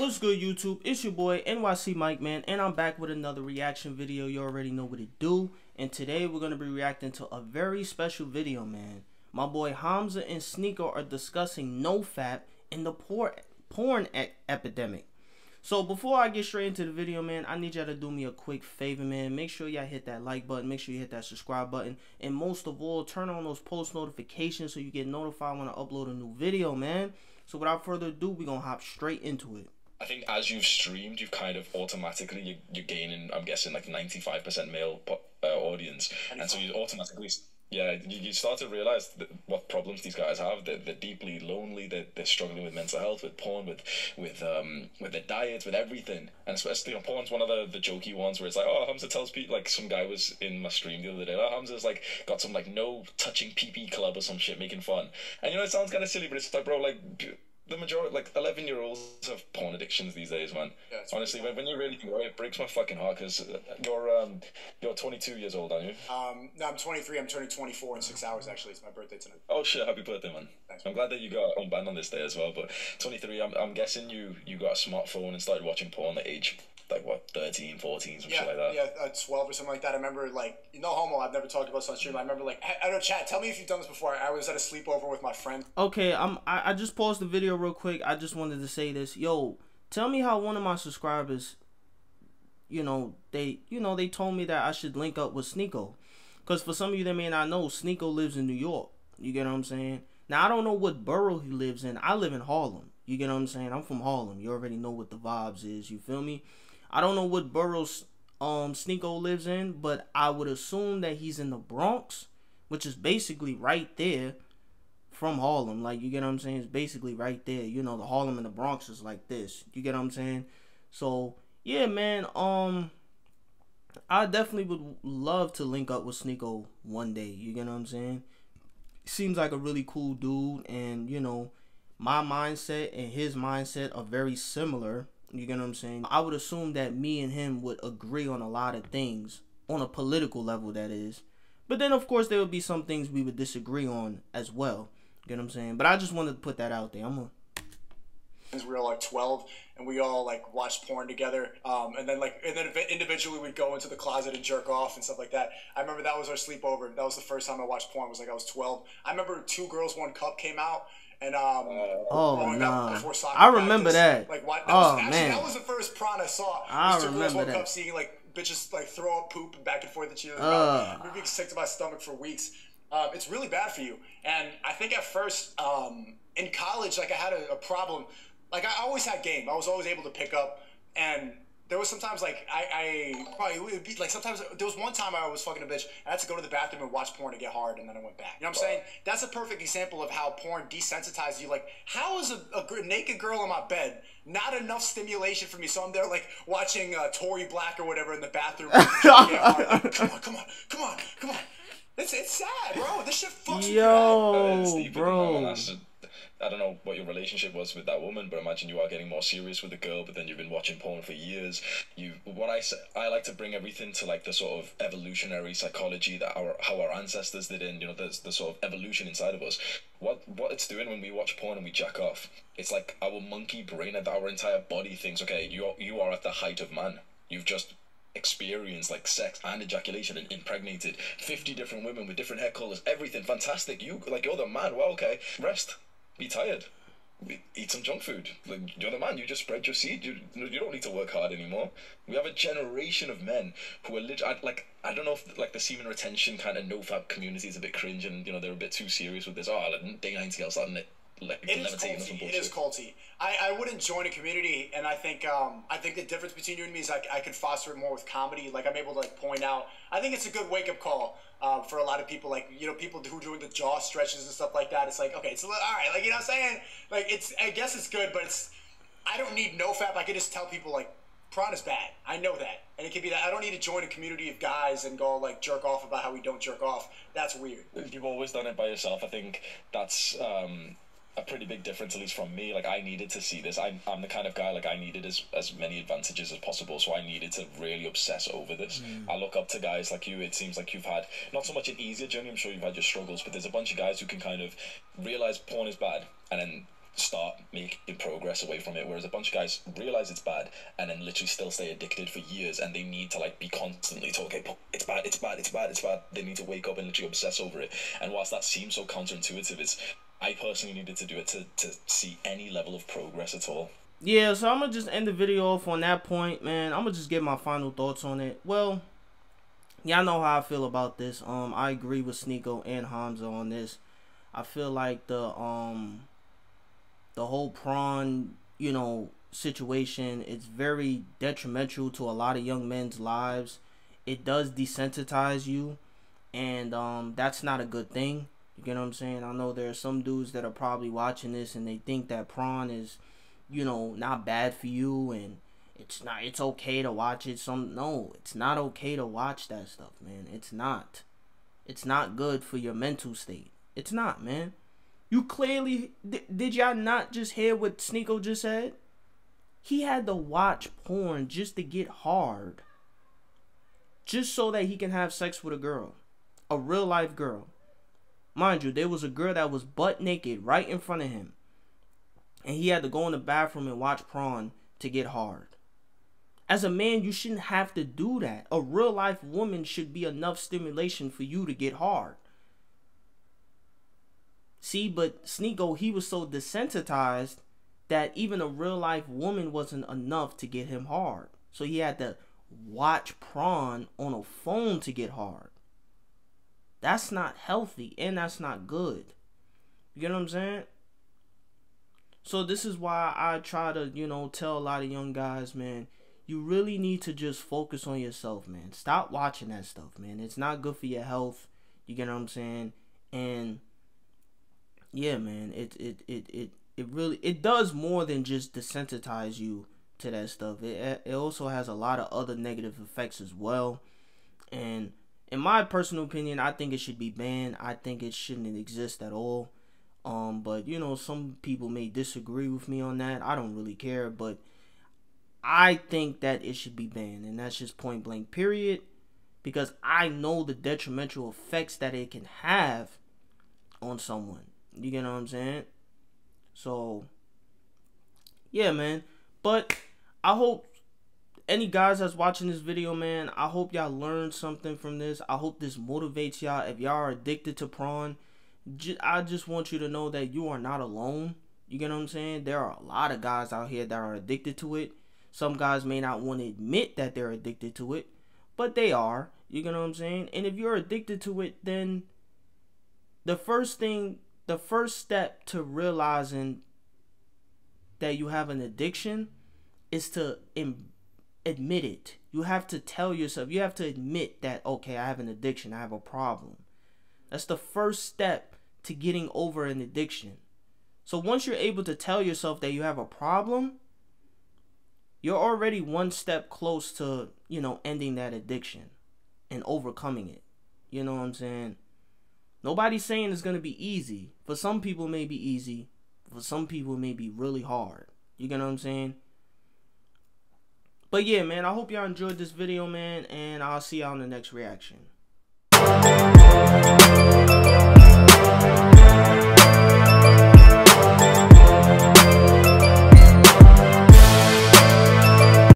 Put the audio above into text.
What's good, YouTube? It's your boy NYC Mike Man, and I'm back with another reaction video. You already know what it do. And today we're gonna be reacting to a very special video, man. My boy Hamza and Sneako are discussing NoFap and the poor porn e epidemic. So before I get straight into the video, man, I need y'all to do me a quick favor, man. Make sure y'all hit that like button. Make sure you hit that subscribe button. And most of all, turn on those post notifications so you get notified when I upload a new video, man. So without further ado, we're going to hop straight into it. I think as you've streamed, you've kind of automatically you, you're gaining. I'm guessing like 95% male uh, audience, and so you automatically yeah you, you start to realize what problems these guys have. They're, they're deeply lonely. They're, they're struggling with mental health, with porn, with with um with their diets, with everything. And especially know, porn's one of the, the jokey ones where it's like, oh, Hamza tells people like some guy was in my stream the other day. Oh, Hamza's like got some like no touching PP club or some shit making fun. And you know it sounds kind of silly, but it's like bro like the majority, like eleven year olds, have porn addictions these days, man. Yeah, Honestly, when, when you really think about it, it breaks my fucking heart because uh, you're um you're 22 years old, aren't you? Um, no, I'm 23. I'm turning 24 in six hours. Actually, it's my birthday tonight. Oh shit! Happy birthday, man. Thanks. I'm glad that you got unbanned on this day as well. But 23, I'm I'm guessing you you got a smartphone and started watching porn at age like what 13 14 some yeah, like that? yeah uh, 12 or something like that. I remember like no homo i've never talked about this on stream i remember like i, I don't chat tell me if you've done this before. I was at a sleepover with my friend. Okay i'm I, I just paused the video real quick. I just wanted to say this. Yo tell me how one of my subscribers you know they you know they told me that i should link up with sneako because for some of you that may not know sneako lives in new york. You get what i'm saying? Now i don't know what borough he lives in. I live in harlem. You get what i'm saying? I'm from harlem. You already know what the vibes is. You feel me I don't know what boroughs um Sneako lives in, but I would assume that he's in the Bronx, which is basically right there from Harlem. Like you get what I'm saying? It's basically right there. You know, the Harlem and the Bronx is like this. You get what I'm saying? So yeah, man. Um, I definitely would love to link up with Sneako one day. You get what I'm saying? Seems like a really cool dude, and you know, my mindset and his mindset are very similar. You get what I'm saying? I would assume that me and him would agree on a lot of things on a political level, that is. But then, of course, there would be some things we would disagree on as well. You get what I'm saying? But I just wanted to put that out there. I'm a we were like 12 and we all like watched porn together um, and then like and then individually we'd go into the closet and jerk off and stuff like that i remember that was our sleepover that was the first time i watched porn was like i was 12 i remember two girls one cup came out and um, oh no, I remember that. Like what? That oh was, actually, man, that was the first prawn I saw. I two remember girls that. Up seeing like bitches like throw up poop and back and forth at you. Uh. I've being sick to my stomach for weeks. Um, it's really bad for you. And I think at first um, in college, like I had a, a problem. Like I always had game. I was always able to pick up and there was sometimes like I, I probably would be like sometimes there was one time I was fucking a bitch. I had to go to the bathroom and watch porn to get hard, and then I went back. You know what I'm saying? That's a perfect example of how porn desensitizes you. Like, how is a, a naked girl in my bed not enough stimulation for me? So I'm there like watching uh, Tori Black or whatever in the bathroom. come on, come on, come on, come on. It's it's sad, bro. This shit fucks Yo, bro. I don't know what your relationship was with that woman, but imagine you are getting more serious with the girl, but then you've been watching porn for years. You, what I say, I like to bring everything to like the sort of evolutionary psychology that our how our ancestors did in you know the the sort of evolution inside of us. What what it's doing when we watch porn and we jack off, it's like our monkey brain and our entire body thinks, okay, you are, you are at the height of man. You've just experienced like sex and ejaculation and impregnated 50 different women with different hair colors everything fantastic you like you're the man well okay rest be tired. Eat some junk food. Like, you're the man. You just spread your seed. You, you don't need to work hard anymore. We have a generation of men who are legit. Like I don't know if like the semen retention kind of nofap community is a bit cringe and you know they're a bit too serious with this. Oh, day ninety, I'll start like, it is culty. It is culty. I, I wouldn't join a community, and I think um, I think the difference between you and me is I, I can foster it more with comedy. Like I'm able to like point out. I think it's a good wake up call uh, for a lot of people. Like you know, people who doing the jaw stretches and stuff like that. It's like okay, it's all right. Like you know, what I'm saying like it's. I guess it's good, but it's. I don't need no fap. I can just tell people like prawn is bad. I know that, and it can be that. I don't need to join a community of guys and go like jerk off about how we don't jerk off. That's weird. You've always done it by yourself. I think that's. Um a pretty big difference, at least from me. Like I needed to see this. I'm, I'm the kind of guy like I needed as as many advantages as possible, so I needed to really obsess over this. Mm. I look up to guys like you. It seems like you've had not so much an easier journey. I'm sure you've had your struggles, but there's a bunch of guys who can kind of realize porn is bad and then start making progress away from it. Whereas a bunch of guys realize it's bad and then literally still stay addicted for years, and they need to like be constantly told, okay, it's bad, it's bad, it's bad, it's bad. They need to wake up and literally obsess over it. And whilst that seems so counterintuitive, it's I personally needed to do it to to see any level of progress at all. Yeah, so I'm gonna just end the video off on that point, man. I'm gonna just get my final thoughts on it. Well, y'all know how I feel about this. Um, I agree with Sneako and Hamza on this. I feel like the um the whole prawn, you know, situation it's very detrimental to a lot of young men's lives. It does desensitize you and um that's not a good thing. You get what I'm saying? I know there are some dudes that are probably watching this and they think that prawn is, you know, not bad for you and it's not it's okay to watch it. Some no it's not okay to watch that stuff man. It's not. It's not good for your mental state. It's not man. You clearly did y'all not just hear what Sneako just said? He had to watch porn just to get hard just so that he can have sex with a girl a real life girl mind you there was a girl that was butt naked right in front of him and he had to go in the bathroom and watch prawn to get hard as a man, you shouldn't have to do that. A real life woman should be enough stimulation for you to get hard. See, but Sneako, he was so desensitized that even a real life woman wasn't enough to get him hard. So he had to watch prawn on a phone to get hard. That's not healthy and that's not good. You get what I'm saying? So this is why I try to, you know, tell a lot of young guys, man, you really need to just focus on yourself, man. Stop watching that stuff, man. It's not good for your health. You get what I'm saying? And yeah, man, it it it it, it really it does more than just desensitize you to that stuff. It it also has a lot of other negative effects as well. And in my personal opinion, I think it should be banned. I think it shouldn't exist at all. Um, but you know, some people may disagree with me on that. I don't really care, but I think that it should be banned, and that's just point blank, period. Because I know the detrimental effects that it can have on someone. You get what I'm saying? So, yeah, man. But I hope any guys that's watching this video, man, I hope y'all learned something from this. I hope this motivates y'all. If y'all are addicted to prawn, I just want you to know that you are not alone. You get what I'm saying? There are a lot of guys out here that are addicted to it. Some guys may not want to admit that they're addicted to it, but they are. You know what I'm saying? And if you're addicted to it, then the first thing, the first step to realizing that you have an addiction is to Im- admit it. You have to tell yourself, you have to admit that, okay, I have an addiction, I have a problem. That's the first step to getting over an addiction. So once you're able to tell yourself that you have a problem, you're already one step close to, you know, ending that addiction and overcoming it. You know what I'm saying? Nobody's saying it's going to be easy. For some people, it may be easy. For some people, it may be really hard. You get what I'm saying? But yeah, man, I hope y'all enjoyed this video, man, and I'll see y'all in the next reaction.